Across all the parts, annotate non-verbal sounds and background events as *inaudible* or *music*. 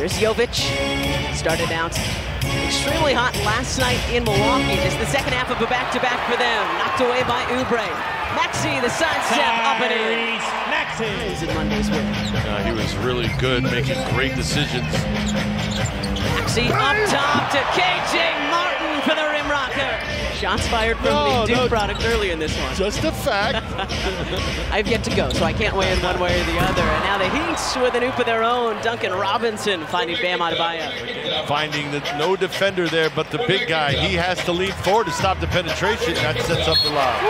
Here's Jovic. Started out extremely hot last night in Milwaukee. This is the second half of a back-to-back -back for them. Knocked away by Oubre. Maxey, the sidestep, up and in. Maxey. Is it Monday's win? Uh, he was really good, making great decisions. Maxey up top to KJ rocker. Shots fired from no, the Duke no, product early in this one. Just a fact. *laughs* I've yet to go, so I can't weigh in one way or the other. And now the Heats with an oop of their own. Duncan Robinson finding Bam Adebayo. Finding the, no defender there, but the big guy. He has to lean forward to stop the penetration. That sets up the lob.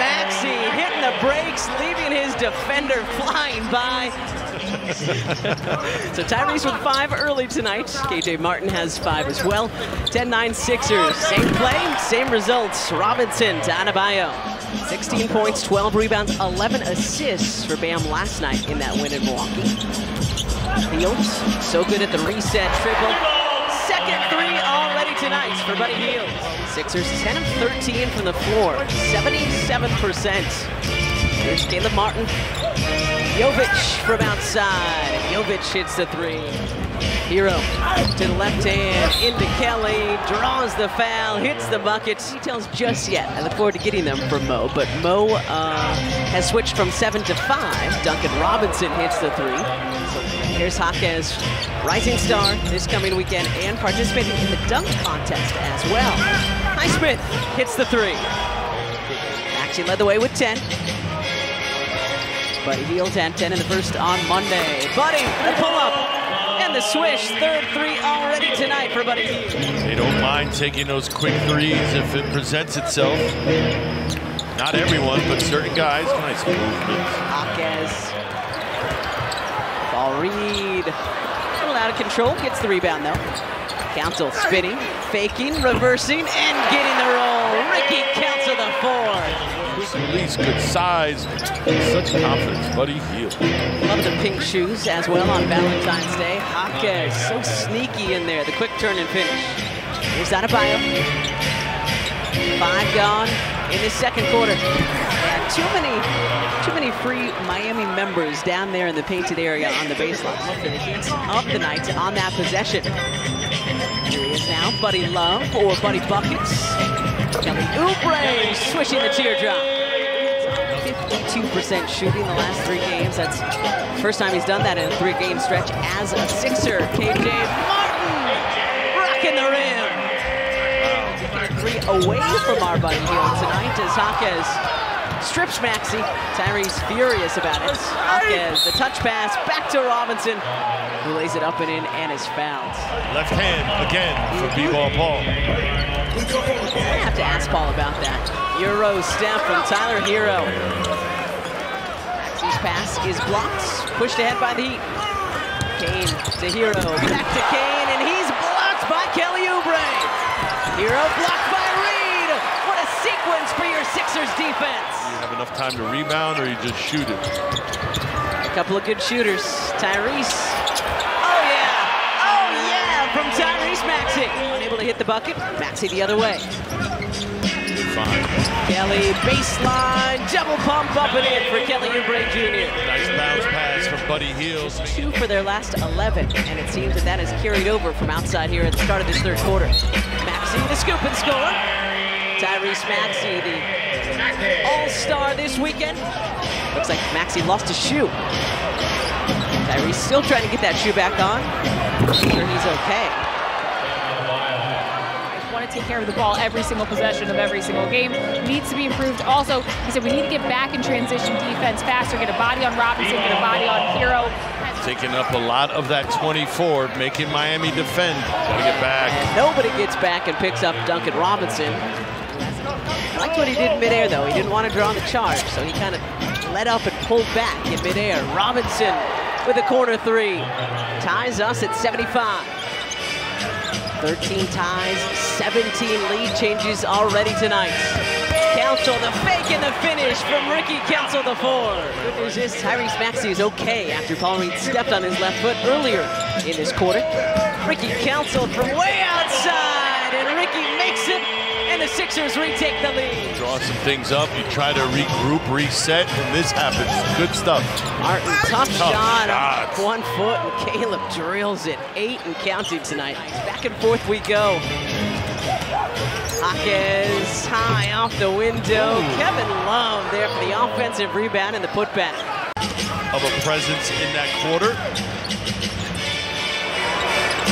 Maxey hitting the brakes, leaving his defender flying by. *laughs* so Tyrese with five early tonight. KJ Martin has five as well. 10-9 Sixers. Same play, same results. Robinson to Adebayo. 16 points, 12 rebounds, 11 assists for Bam last night in that win in Milwaukee. Hield, so good at the reset triple. Second three already tonight for Buddy Hield. Sixers 10 of 13 from the floor, 77%. Here's Caleb Martin Jovic from outside. Jovic hits the three. Herro to the left hand, into Kelly, draws the foul, hits the bucket. Details just yet. I look forward to getting them from Mo, but Mo uh, has switched from seven to five. Duncan Robinson hits the three. Here's Jaquez, rising star this coming weekend and participating in the dunk contest as well. Highsmith hits the three. Maxey led the way with 10. Buddy Hield and 10 in the first on Monday. Buddy, the pull-up and the swish. Third three already tonight for Buddy. They don't mind taking those quick threes if it presents itself. Not everyone, but certain guys. Nice movement. Jaquez. Ball read. A little out of control. Gets the rebound, though. Council spinning, faking, reversing, and getting the roll. Ricky Council the four. Release, good size, such confidence. Buddy Hield. Love the pink shoes as well on Valentine's Day. Jaquez, so sneaky in there. The quick turn and finish. Here's Adebayo. Five gone in the second quarter. Yeah, too many, too many free Miami members down there in the painted area on the baseline. For the Heat of the night on that possession. Here he is now, Buddy Love or Buddy Buckets. Kelly Oubre swishing the teardrop. 52% shooting the last three games. That's first time he's done that in a three-game stretch as a Sixer. KJ Martin rocking the rim. Three away from our buddy Hield tonight as Jaquez strips Maxey. Tyrese furious about it. Jaquez, the touch pass back to Robinson, who lays it up and in and is fouled. Left hand again for B-Ball Paul. I have to ask Paul about that. Euro step from Tyler Herro. Pass is blocked, pushed ahead by the Heat. Cain to Herro, back to Cain, and he's blocked by Kelly Oubre. Herro blocked by Reed. What a sequence for your Sixers defense. You have enough time to rebound, or you just shoot it. A couple of good shooters. Tyrese Oh, yeah. Oh, yeah, from Tyrese Maxey. Unable to hit the bucket. Maxey the other way. Fine. Kelly baseline, double pump up and in for Kelly Oubre Jr. Nice bounce pass from Buddy Hield. Two for their last 11, and it seems that that has carried over from outside here at the start of this third quarter. Maxey the scoop and score. Tyrese Maxey, the all-star this weekend. Looks like Maxey lost a shoe. Tyrese still trying to get that shoe back on. Sure he's okay. Want take care of the ball every single possession of every single game. Needs to be improved. Also, he said we need to get back in transition defense faster. Get a body on Robinson. Get a body on Herro. Taking up a lot of that 24, making Miami defend. Gotta get back. Nobody gets back and picks up Duncan Robinson. I liked what he did in midair, though. He didn't want to draw the charge, so he kind of let up and pulled back in midair. Robinson with a corner three. Ties us at 75. 13 ties, 17 lead changes already tonight. Council, the fake and the finish from Ricky Council, the four. Good news is Tyrese Maxey is okay after Paul Reed stepped on his left foot earlier in this quarter. Ricky Council from way outside, and Ricky makes it, and the the Sixers retake the lead. Draw some things up. You try to regroup, reset, and this happens. Good stuff. Martin, tough, Tough shot. shots. One foot, and Caleb drills it. Eight and counting tonight. Back and forth we go. Hawkins high off the window. Kevin Love there for the offensive rebound and the putback. Of a presence in that quarter.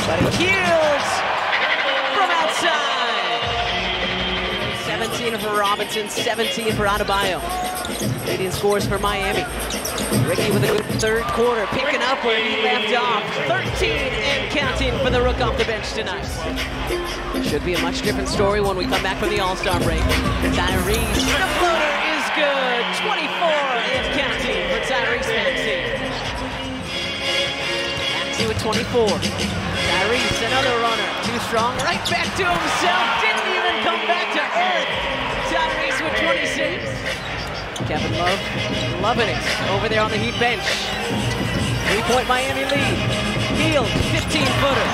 But he heals 17 for Robinson, 17 for Adebayo. Leading scores for Miami. Ricky with a good third quarter, picking up where he left off. 13 and counting for the rook off the bench tonight. Should be a much different story when we come back from the All-Star break. Tyrese, the floater is good. 24 and counting for Tyrese Maxey. Maxey with 24. Tyrese, another runner. Too strong, right back to himself. Even come back to earth. Tyrese with 26. Kevin Love, loving it. Over there on the Heat bench. Three-point Miami lead. Hield, 15-footer.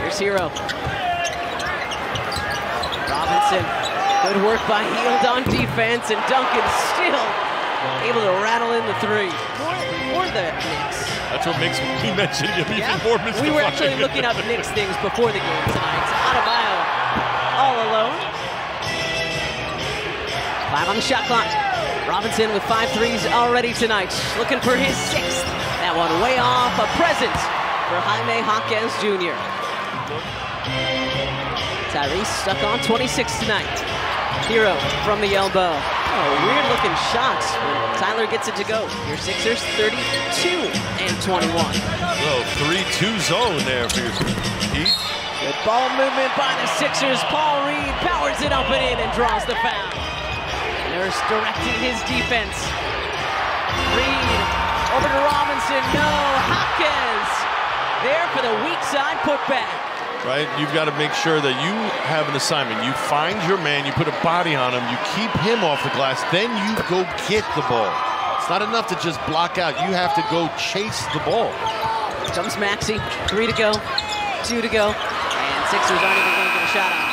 Here's Herro. Robinson, good work by Hield on defense, and Duncan still able to rattle in the three. For, the Knicks. That's what makes me mention you Yeah. more We were actually looking up Knicks things before the game tonight. Adebayo all alone. Five on the shot clock. Robinson with five threes already tonight. Looking for his sixth. That one way off. A present for Jaime Jaquez Jr. Tyrese stuck on 26 tonight. Herro from the elbow. Weird looking shots. when Tyler gets it to go. Your Sixers 32 and 21. Well, 3-2 zone there for your Heat. Good ball movement by the Sixers. Paul Reed powers it up and in and draws the foul. Nurse directing his defense. Reed over to Robinson. No, Hopkins there for the weak side putback. Right? You've got to make sure that you have an assignment. You find your man, you put a body on him, you keep him off the glass, then you go get the ball. It's not enough to just block out. You have to go chase the ball. Comes Maxey. Three to go. Two to go. And Sixers aren't even going to get a shot on.